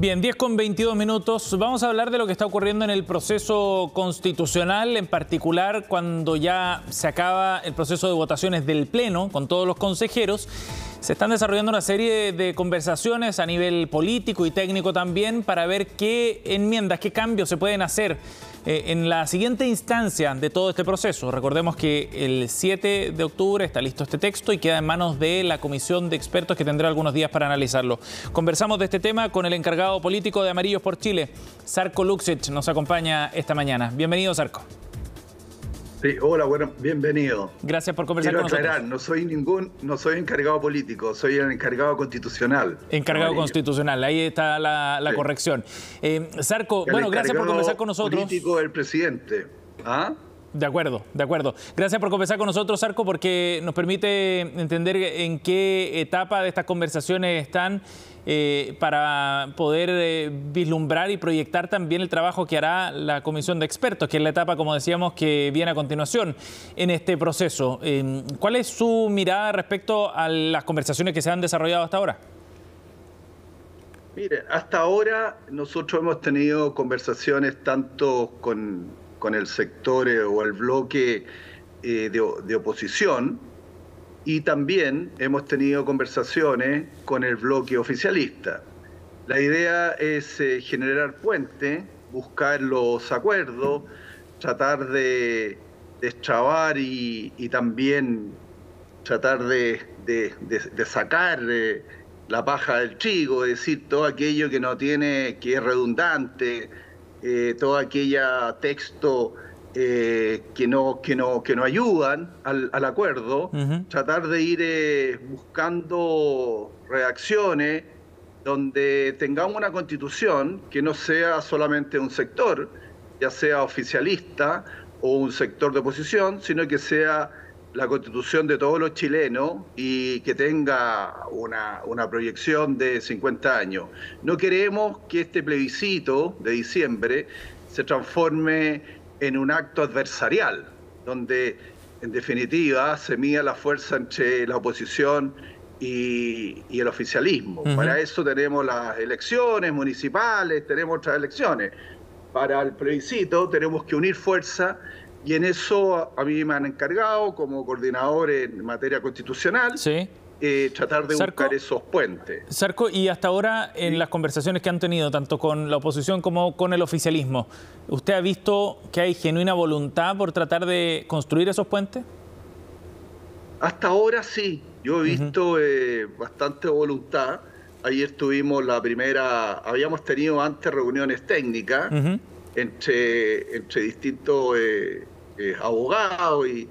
Bien, 10 con 22 minutos. Vamos a hablar de lo que está ocurriendo en el proceso constitucional, en particular cuando ya se acaba el proceso de votaciones del Pleno con todos los consejeros. Se están desarrollando una serie de conversaciones a nivel político y técnico también para ver qué enmiendas, qué cambios se pueden hacer eh, en la siguiente instancia de todo este proceso. Recordemos que el 7 de octubre está listo este texto y queda en manos de la comisión de expertos que tendrá algunos días para analizarlo. Conversamos de este tema con el encargado político de Amarillos por Chile, Sarko Luxic, nos acompaña esta mañana. Bienvenido, Sarko. Sí, hola, bueno, bienvenido. Gracias por conversar con nosotros. no soy ningún, no soy encargado político, soy el encargado constitucional. Encargado constitucional, ahí está la, corrección. Eh, Sarco, bueno, gracias por conversar con nosotros. Político del presidente. ¿Ah? De acuerdo, de acuerdo. Gracias por conversar con nosotros, Sarco, porque nos permite entender en qué etapa de estas conversaciones están eh, para poder eh, vislumbrar y proyectar también el trabajo que hará la comisión de expertos, que es la etapa, como decíamos, que viene a continuación en este proceso. Eh, ¿Cuál es su mirada respecto a las conversaciones que se han desarrollado hasta ahora? Mire, hasta ahora nosotros hemos tenido conversaciones tanto con, el sector o el bloque de, de oposición, y también hemos tenido conversaciones con el bloque oficialista. La idea es eh, generar puente, buscar los acuerdos, tratar de destrabar y, también tratar de, sacar eh, la paja del trigo, decir, todo aquello que no tiene, que es redundante, eh, todo aquello texto eh, que, no, que, no, que no ayudan al, acuerdo, tratar de ir eh, buscando reacciones donde tengamos una constitución que no sea solamente un sector, ya sea oficialista o un sector de oposición, sino que sea la constitución de todos los chilenos y que tenga una, una, proyección de 50 años. No queremos que este plebiscito de diciembre se transforme en un acto adversarial, donde en definitiva se mide la fuerza entre la oposición y, el oficialismo. Para eso tenemos las elecciones municipales, tenemos otras elecciones. Para el plebiscito tenemos que unir fuerza y en eso a mí me han encargado como coordinador en materia constitucional. Sí eh, tratar de buscar esos puentes. Sarco, y hasta ahora en las conversaciones que han tenido, tanto con la oposición como con el oficialismo, ¿usted ha visto que hay genuina voluntad por tratar de construir esos puentes? Hasta ahora sí, yo he visto eh, bastante voluntad. Ayer tuvimos la primera, habíamos tenido antes reuniones técnicas entre, entre distintos eh, abogados y,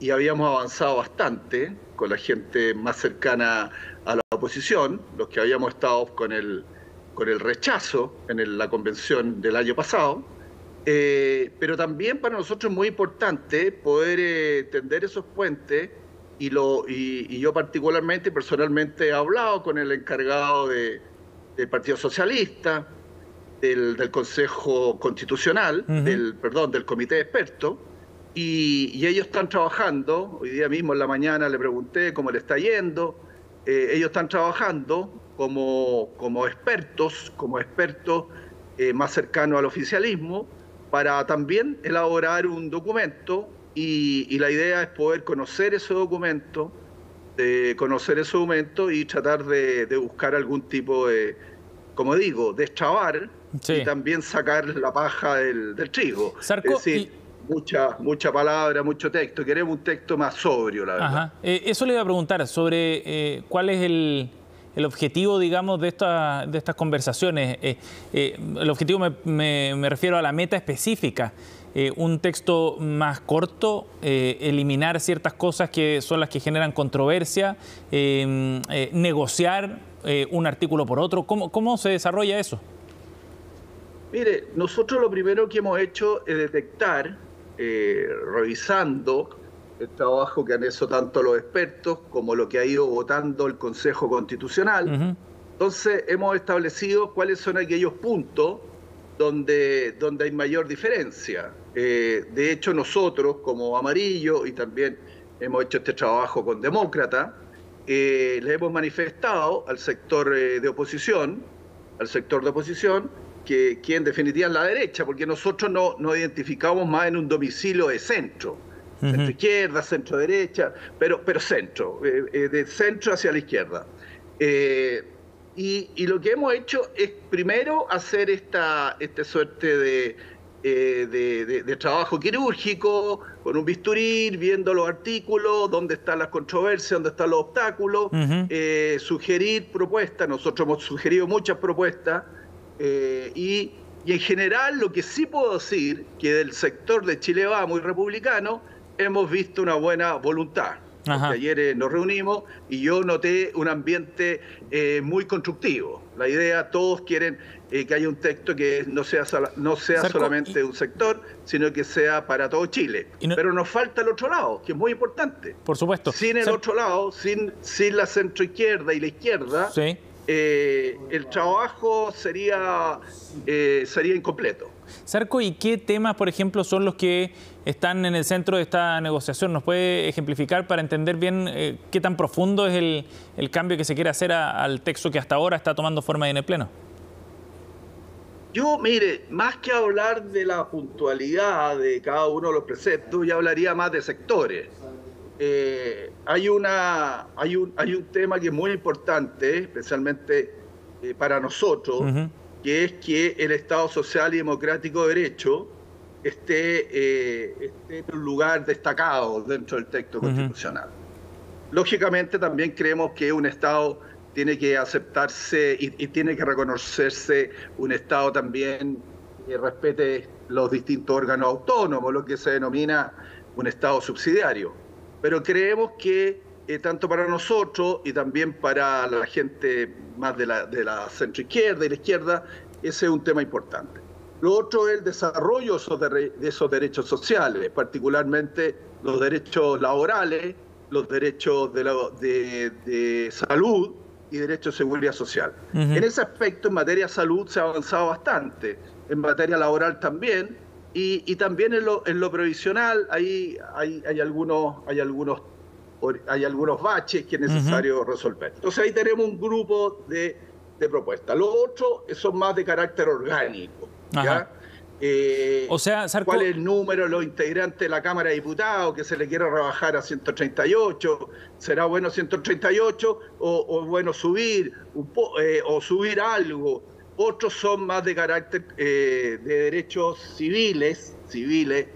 y habíamos avanzado bastante con la gente más cercana a la oposición, los que habíamos estado con el, con el rechazo en la convención del año pasado. Eh, pero también para nosotros es muy importante poder eh, tender esos puentes y, lo, y, yo particularmente, personalmente, he hablado con el encargado de, del Partido Socialista, del, del Consejo Constitucional, del, perdón, del Comité de Expertos, y, ellos están trabajando, hoy día mismo en la mañana le pregunté cómo le está yendo, eh, ellos están trabajando como, como expertos, como expertos eh, más cercanos al oficialismo, para también elaborar un documento. Y, la idea es poder conocer ese documento, conocer ese documento y tratar de, buscar algún tipo de, como digo, de extrabar y también sacar la paja del, trigo. es decir, mucha, mucha palabra, mucho texto. Queremos un texto más sobrio, la verdad. Eh, eso le iba a preguntar sobre eh, cuál es el, objetivo, digamos, de, esta, de estas conversaciones. Eh, el objetivo me, me, refiero a la meta específica. un texto más corto, eliminar ciertas cosas que son las que generan controversia, negociar un artículo por otro. ¿Cómo, ¿Cómo se desarrolla eso? Mire, nosotros lo primero que hemos hecho es detectar eh, revisando el trabajo que han hecho tanto los expertos como lo que ha ido votando el Consejo Constitucional. Entonces hemos establecido cuáles son aquellos puntos donde, donde hay mayor diferencia. Eh, de hecho, nosotros como Amarillo y también hemos hecho este trabajo con Demócrata, eh, le hemos manifestado al sector de oposición al sector de oposición, que, en definitiva es la derecha, porque nosotros no nos identificamos más en un domicilio de centro, centro izquierda, centro derecha, pero, pero centro, eh, eh, de centro hacia la izquierda. Eh, y, lo que hemos hecho es primero hacer esta, esta suerte de, de, trabajo quirúrgico, con un bisturí, viendo los artículos, dónde están las controversias, dónde están los obstáculos, sugerir propuestas. Nosotros hemos sugerido muchas propuestas y, y, en general lo que sí puedo decir, que del sector de Chile va muy republicano, hemos visto una buena voluntad. Ayer eh, nos reunimos y yo noté un ambiente eh, muy constructivo. La idea, todos quieren eh, que haya un texto que no sea, no sea solamente un sector, sino que sea para todo Chile. Pero nos falta el otro lado, que es muy importante. Por supuesto. Sin el otro lado, sin, sin la centroizquierda y la izquierda, el trabajo sería, sería incompleto. Sarco, ¿y qué temas, por ejemplo, son los que están en el centro de esta negociación? ¿Nos puede ejemplificar para entender bien eh, qué tan profundo es el, cambio que se quiere hacer al texto que hasta ahora está tomando forma en el Pleno? Yo, mire, más que hablar de la puntualidad de cada uno de los preceptos, yo hablaría más de sectores. Eh, hay, una, hay, un, hay un tema que es muy importante, especialmente eh, para nosotros, que es que el Estado social y democrático de derecho esté, eh, en un lugar destacado dentro del texto constitucional. Lógicamente también creemos que un Estado tiene que aceptarse y, tiene que reconocerse un Estado también que respete los distintos órganos autónomos, lo que se denomina un Estado subsidiario. Pero creemos que eh, tanto para nosotros y también para la gente más de la, de la centroizquierda y la izquierda, ese es un tema importante. Lo otro es el desarrollo de esos derechos sociales, particularmente los derechos laborales, los derechos de, de, salud y derechos de seguridad social. En ese aspecto, en materia de salud, se ha avanzado bastante, en materia laboral también, y, también en lo, en lo previsional hay, hay, hay, algunos, hay algunos hay algunos baches que es necesario resolver. Entonces ahí tenemos un grupo de, propuestas. Los otros son más de carácter orgánico. Eh, o sea, ¿Cuál es el número de los integrantes de la Cámara de Diputados que se le quiere rebajar a 138? ¿Será bueno 138 o, bueno subir un eh, o subir algo? Otros son más de carácter eh, de derechos civiles, civiles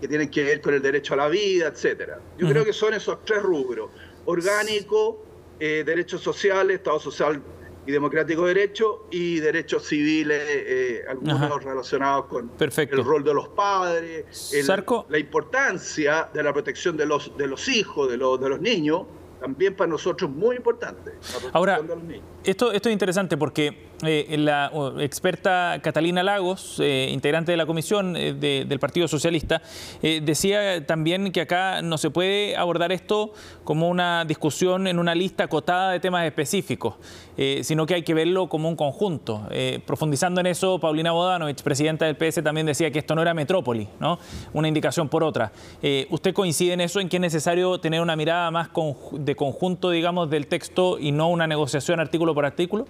que tienen que ver con el derecho a la vida, etcétera. Yo creo que son esos tres rubros: orgánico, eh, derechos sociales, Estado social y democrático de derecho y derechos civiles, eh, algunos relacionados con el rol de los padres, la importancia de la protección de los, de los hijos, de los, de los niños, también para nosotros muy importante. Ahora, esto, esto es interesante porque eh, la experta Catalina Lagos, eh, integrante de la comisión eh, del Partido Socialista, decía también que acá no se puede abordar esto como una discusión en una lista acotada de temas específicos, sino que hay que verlo como un conjunto. profundizando en eso, Paulina Bodanovich, presidenta del PS, también decía que esto no era metrópoli, ¿no? una indicación por otra. ¿Usted coincide en eso, en que es necesario tener una mirada más de conjunto, digamos, del texto y no una negociación artículo por artículo?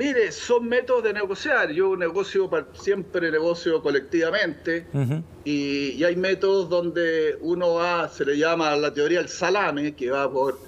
Mire, son métodos de negociar. Yo negocio siempre negocio colectivamente y, hay métodos donde uno va, se le llama la teoría del salame, que va por,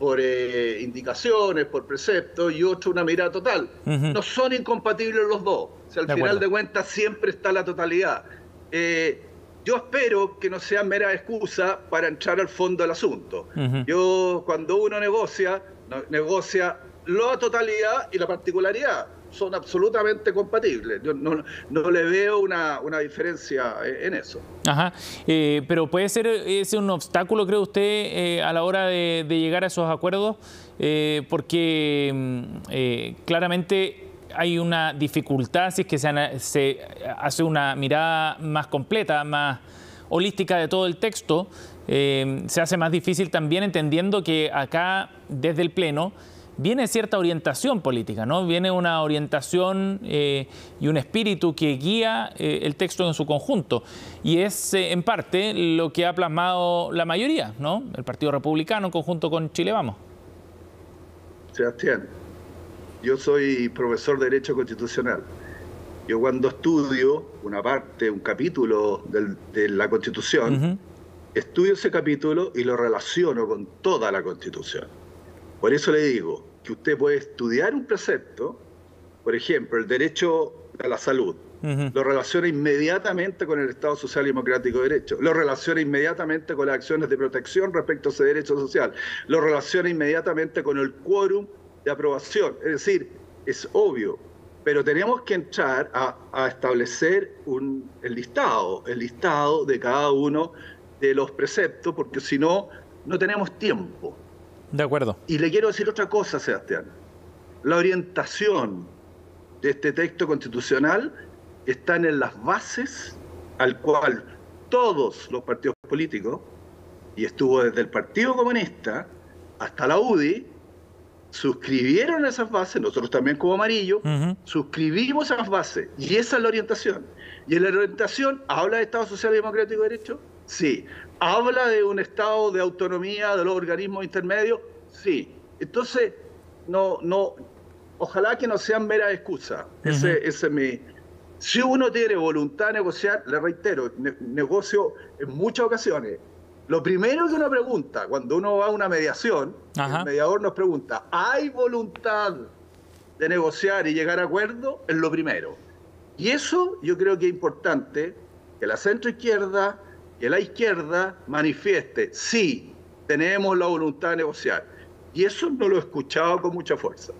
por eh, indicaciones, por preceptos, y otro una mirada total. No son incompatibles los dos. al final de cuentas siempre está la totalidad. Eh, yo espero que no sea mera excusa para entrar al fondo del asunto. Yo, cuando uno negocia, negocia la totalidad y la particularidad son absolutamente compatibles. Yo no, le veo una, diferencia en eso. Ajá. Eh, pero puede ser ese un obstáculo, cree usted, eh, a la hora de, llegar a esos acuerdos, eh, porque mm, claramente hay una dificultad si es que se, se, hace una mirada más completa, más holística de todo el texto. se hace más difícil también entendiendo que acá, desde el Pleno, viene cierta orientación política, ¿no? Viene una orientación eh, y un espíritu que guía eh, el texto en su conjunto. Y es eh, en parte lo que ha plasmado la mayoría, ¿no? El Partido Republicano en conjunto con Chile Vamos. Sebastián, yo soy profesor de Derecho Constitucional. Yo cuando estudio una parte, un capítulo de la Constitución, estudio ese capítulo y lo relaciono con toda la Constitución. Por eso le digo que usted puede estudiar un precepto, por ejemplo, el derecho a la salud, lo relaciona inmediatamente con el Estado Social y Democrático de Derecho, lo relaciona inmediatamente con las acciones de protección respecto a ese derecho social, lo relaciona inmediatamente con el quórum de aprobación. Es decir, es obvio, pero tenemos que entrar a, establecer un, el listado, el listado de cada uno de los preceptos, porque si no, no tenemos tiempo. De acuerdo. Y le quiero decir otra cosa, Sebastián. La orientación de este texto constitucional están en las bases al cual todos los partidos políticos, y estuvo desde el Partido Comunista hasta la UDI, suscribieron esas bases, nosotros también como amarillo, suscribimos esas bases, y esa es la orientación. Y en la orientación habla de Estado Social y Democrático de Derecho, sí. Habla de un estado de autonomía de los organismos intermedios, sí. Entonces, no, no, ojalá que no sean mera excusa. ese, ese es mi, si uno tiene voluntad de negociar, le reitero, negocio en muchas ocasiones. Lo primero que uno pregunta cuando uno va a una mediación, el mediador nos pregunta, ¿hay voluntad de negociar y llegar a acuerdo? Es lo primero. Y eso yo creo que es importante que la centroizquierda y la izquierda manifieste, sí, tenemos la voluntad de negociar. Y eso no lo he escuchado con mucha fuerza.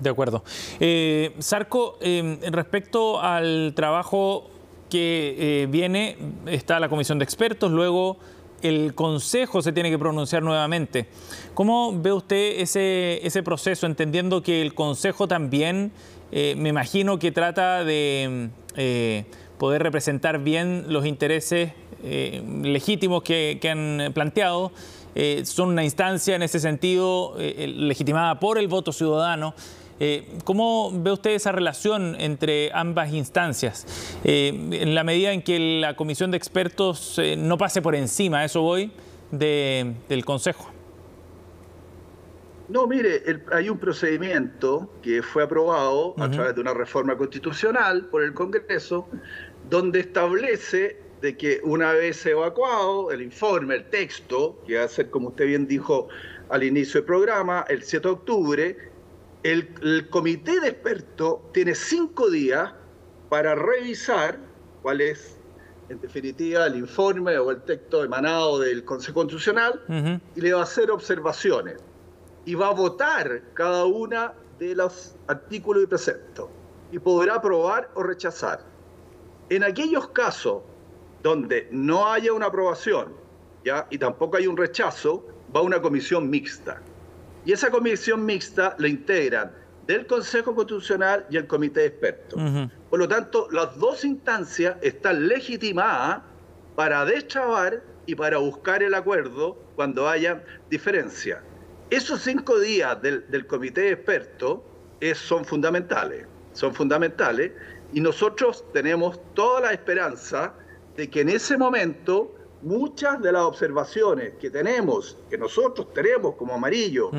De acuerdo. Eh, Sarco, eh, respecto al trabajo que eh, viene, está la comisión de expertos, luego el Consejo se tiene que pronunciar nuevamente. ¿Cómo ve usted ese, ese proceso, entendiendo que el Consejo también, me imagino que trata de poder representar bien los intereses legítimos que, que, han planteado? son una instancia en ese sentido legitimada por el voto ciudadano. Eh, ¿Cómo ve usted esa relación entre ambas instancias? Eh, en la medida en que la comisión de expertos eh, no pase por encima, eso voy, del Consejo. No, mire, hay un procedimiento que fue aprobado a través de una reforma constitucional por el Congreso, donde establece de que una vez evacuado el informe, el texto, que va a ser, como usted bien dijo al inicio del programa, el 7 de octubre, el, comité de expertos tiene cinco días para revisar cuál es, en definitiva, el informe o el texto emanado del Consejo Constitucional y le va a hacer observaciones. Y va a votar cada una de los artículos y preceptos. Y podrá aprobar o rechazar. En aquellos casos donde no haya una aprobación ¿ya? y tampoco hay un rechazo, va una comisión mixta. Y esa comisión mixta la integran del Consejo Constitucional y el Comité de Expertos. Por lo tanto, las dos instancias están legitimadas para destrabar y para buscar el acuerdo cuando haya diferencia. Esos cinco días del, Comité de Expertos son fundamentales, son fundamentales, y nosotros tenemos toda la esperanza de que en ese momento muchas de las observaciones que tenemos, que nosotros tenemos como amarillo,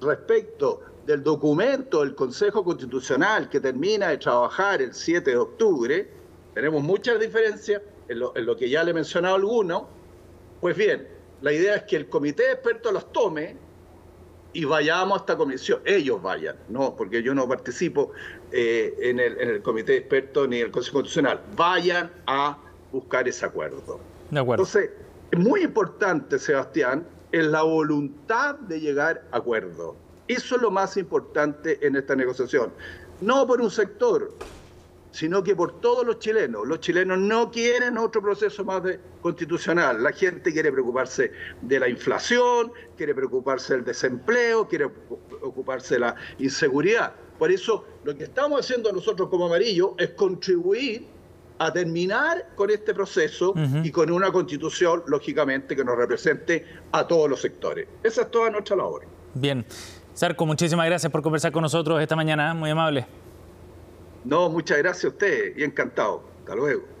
respecto del documento del Consejo Constitucional que termina de trabajar el 7 de octubre, tenemos muchas diferencias en lo, que ya le he mencionado alguno, pues bien, la idea es que el comité de expertos los tome y vayamos a esta comisión, ellos vayan, no, porque yo no participo eh, en, el, en el comité de expertos ni en el Consejo Constitucional, vayan a buscar ese acuerdo. Entonces, es muy importante, Sebastián, es la voluntad de llegar a acuerdo. Eso es lo más importante en esta negociación. No por un sector, sino que por todos los chilenos. Los chilenos no quieren otro proceso más de, constitucional. La gente quiere preocuparse de la inflación, quiere preocuparse del desempleo, quiere ocuparse de la inseguridad. Por eso lo que estamos haciendo nosotros como amarillo es contribuir a terminar con este proceso y con una constitución, lógicamente, que nos represente a todos los sectores. Esa es toda nuestra labor. Bien. Sarco, muchísimas gracias por conversar con nosotros esta mañana, muy amable. No, muchas gracias a usted y encantado. Hasta luego.